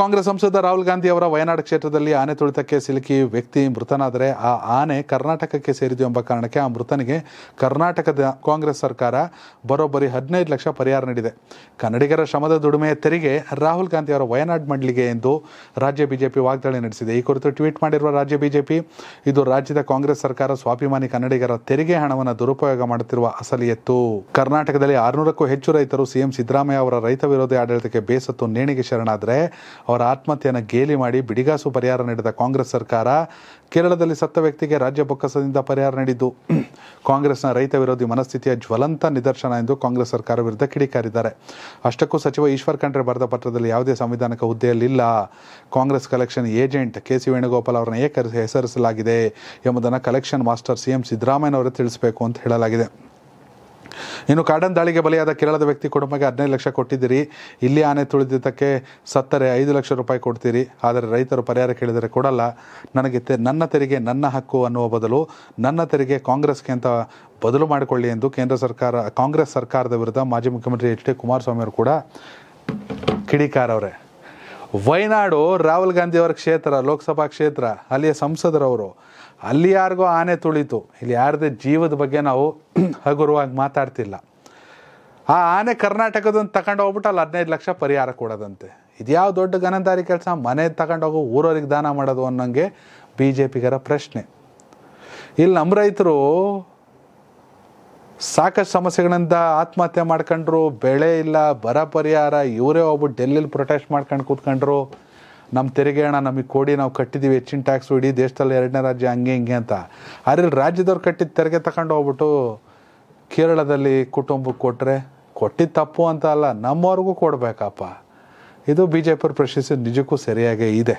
ಕಾಂಗ್ರೆಸ್ ಸಂಸದ ರಾಹುಲ್ ಗಾಂಧಿ ಅವರ ವಯನಾಡ್ ಕ್ಷೇತ್ರದಲ್ಲಿ ಆನೆ ತುಳಿತಕ್ಕೆ ಸಿಲುಕಿ ವ್ಯಕ್ತಿ ಮೃತನಾದರೆ ಆ ಆನೆ ಕರ್ನಾಟಕಕ್ಕೆ ಸೇರಿದ್ದು ಎಂಬ ಕಾರಣಕ್ಕೆ ಆ ಮೃತನಿಗೆ ಕರ್ನಾಟಕದ ಕಾಂಗ್ರೆಸ್ ಸರ್ಕಾರ ಬರೋಬ್ಬರಿ ಹದಿನೈದು ಲಕ್ಷ ಪರಿಹಾರ ನೀಡಿದೆ. ಕನ್ನಡಿಗರ ಶ್ರಮದ ದುಡಿಮೆಯ ತೆರಿಗೆ ರಾಹುಲ್ ಗಾಂಧಿ ಅವರ ವಯನಾಡ್ ಮಂಡಳಿಗೆ ಎಂದು ರಾಜ್ಯ ಬಿಜೆಪಿ ವಾಗ್ದಾಳಿ ನಡೆಸಿದೆ. ಈ ಕುರಿತು ಟ್ವೀಟ್ ಮಾಡಿರುವ ರಾಜ್ಯ ಬಿಜೆಪಿ, ಇದು ರಾಜ್ಯದ ಕಾಂಗ್ರೆಸ್ ಸರ್ಕಾರ ಸ್ವಾಭಿಮಾನಿ ಕನ್ನಡಿಗರ ತೆರಿಗೆ ಹಣವನ್ನು ದುರುಪಯೋಗ ಮಾಡುತ್ತಿರುವ ಅಸಲಿ ಎತ್ತು. ಕರ್ನಾಟಕದಲ್ಲಿ ಆರುನೂರಕ್ಕೂ ಹೆಚ್ಚು ರೈತರು ಸಿಎಂ ಸಿದ್ದರಾಮಯ್ಯ ಅವರ ರೈತ ವಿರೋಧಿ ಆಡಳಿತಕ್ಕೆ ಬೇಸತ್ತು, ನೇಣಿಗೆ ಶರಣಾದರೆ ಅವರ ಆತ್ಮಹತ್ಯೆಯನ್ನು ಗೇಲಿ ಮಾಡಿ ಬಿಡಿಗಾಸು ಪರಿಹಾರ ನೀಡಿದ ಕಾಂಗ್ರೆಸ್ ಸರ್ಕಾರ ಕೇರಳದಲ್ಲಿ ಸತ್ತ ವ್ಯಕ್ತಿಗೆ ರಾಜ್ಯ ಬೊಕ್ಕಸದಿಂದ ಪರಿಹಾರ ನೀಡಿದ್ದು. ಕಾಂಗ್ರೆಸ್ನ ರೈತ ವಿರೋಧಿ ಮನಸ್ಥಿತಿಯ ಜ್ವಲಂತ ನಿದರ್ಶನ ಎಂದು ಕಾಂಗ್ರೆಸ್ ಸರ್ಕಾರ ವಿರುದ್ಧ ಕಿಡಿಕಾರಿದ್ದಾರೆ. ಅಷ್ಟಕ್ಕೂ ಸಚಿವ ಈಶ್ವರ್ ಖಂಡ್ರೆ ಬರೆದ ಪತ್ರದಲ್ಲಿ ಯಾವುದೇ ಸಂವಿಧಾನಕ ಹುದ್ದೆಯಲ್ಲಿಲ್ಲ. Congress collection agent K C Venugopal ಅವರನ್ನು ಏಕೆ ಹೆಸರಿಸಲಾಗಿದೆ ಎಂಬುದನ್ನು ಕಲೆಕ್ಷನ್ ಮಾಸ್ಟರ್ ಸಿ ಎಂ ಸಿದ್ದರಾಮಯ್ಯನವರೇ ತಿಳಿಸಬೇಕು ಅಂತ ಹೇಳಲಾಗಿದೆ. ಇನ್ನು ಕಾಡನ್ ದಾಳಿಗೆ ಬಲಿಯಾದ ಕೇರಳದ ವ್ಯಕ್ತಿ ಕುಟುಂಬಕ್ಕೆ ಹದಿನೈದು ಲಕ್ಷ ಕೊಟ್ಟಿದ್ದೀರಿ. ಇಲ್ಲಿ ಆನೆ ತುಳಿದಿದ್ದಕ್ಕೆ ಸತ್ತರೆ ಐದು ಲಕ್ಷ ರೂಪಾಯಿ ಕೊಡ್ತೀರಿ. ಆದರೆ ರೈತರು ಪರಿಹಾರ ಕೇಳಿದರೆ ಕೊಡಲ್ಲ. ನನಗೆ ತೆ, ನನ್ನ ತೆರಿಗೆ ನನ್ನ ಹಕ್ಕು ಅನ್ನುವ ಬದಲು ನನ್ನ ತೆರಿಗೆ ಕಾಂಗ್ರೆಸ್ಗೆ ಅಂತ ಬದಲು ಮಾಡಿಕೊಳ್ಳಿ ಎಂದು ಕೇಂದ್ರ ಸರ್ಕಾರ, ಕಾಂಗ್ರೆಸ್ ಸರ್ಕಾರದ ವಿರುದ್ಧ ಮಾಜಿ ಮುಖ್ಯಮಂತ್ರಿ ಎಚ್ ಡಿ ಕುಮಾರಸ್ವಾಮಿ ಅವರು ಕೂಡ ಕಿಡಿಕಾರವ್ರೆ. ವಯನಾಡು ರಾಹುಲ್ ಗಾಂಧಿ ಅವರ ಕ್ಷೇತ್ರ, ಲೋಕಸಭಾ ಕ್ಷೇತ್ರ, ಅಲ್ಲಿಯ ಸಂಸದರವರು. ಅಲ್ಲಿ ಯಾರಿಗೋ ಆನೆ ತುಳಿತು. ಇಲ್ಲಿ ಯಾರದೇ ಜೀವದ ಬಗ್ಗೆ ನಾವು ಹಗುರವಾಗಿ ಮಾತಾಡ್ತಿಲ್ಲ. ಆ ಆನೆ ಕರ್ನಾಟಕದೊಂದು ತಗೊಂಡು ಹೋಗ್ಬಿಟ್ಟು ಅಲ್ಲಿ ಹದಿನೈದು ಲಕ್ಷ ಪರಿಹಾರ ಕೊಡೋದಂತೆ. ಇದ್ಯಾವ ದೊಡ್ಡ ಗನಂದಾರಿ ಕೆಲಸ? ಮನೆ ತಗೊಂಡೋಗೋ ಊರವ್ರಿಗೆ ದಾನ ಮಾಡೋದು ಅನ್ನೋಂಗೆ ಬಿ ಜೆ ಪಿಗರ ಪ್ರಶ್ನೆ. ಇಲ್ಲಿ ನಮ್ಮ ರೈತರು ಸಾಕಷ್ಟು ಸಮಸ್ಯೆಗಳಿಂದ ಆತ್ಮಹತ್ಯೆ ಮಾಡ್ಕೊಂಡ್ರು, ಬೆಳೆ ಇಲ್ಲ, ಬರ ಪರಿಹಾರ, ಇವರೇ ಹೋಗ್ಬಿಟ್ಟು ಡೆಲ್ಲಿಲಿ ಪ್ರೊಟೆಸ್ಟ್ ಮಾಡ್ಕೊಂಡು ಕೂತ್ಕೊಂಡ್ರು. ನಮ್ಮ ತೆರಿಗೆ ಹಣ, ನಮಗೆ ಕೊಡಿ, ನಾವು ಕಟ್ಟಿದ್ದೀವಿ ಹೆಚ್ಚಿನ ಟ್ಯಾಕ್ಸ್ ಇಡೀ ದೇಶದಲ್ಲಿ ಎರಡನೇ ರಾಜ್ಯ ಹಂಗೆ ಹಿಂಗೆ ಅಂತ. ಆದರೆ ರಾಜ್ಯದವ್ರು ಕಟ್ಟಿದ ತೆರಿಗೆ ತಗೊಂಡು ಹೋಗ್ಬಿಟ್ಟು ಕೇರಳದಲ್ಲಿ ಕುಟುಂಬಕ್ಕೆ ಕೊಟ್ಟರೆ ಕೊಟ್ಟಿದ್ದ ತಪ್ಪು ಅಂತ ಅಲ್ಲ, ನಮ್ಮವ್ರಿಗೂ ಕೊಡಬೇಕಪ್ಪ. ಇದು ಬಿ ಜೆ ಪಿ ನಿಜಕ್ಕೂ ಸರಿಯಾಗೇ ಇದೆ.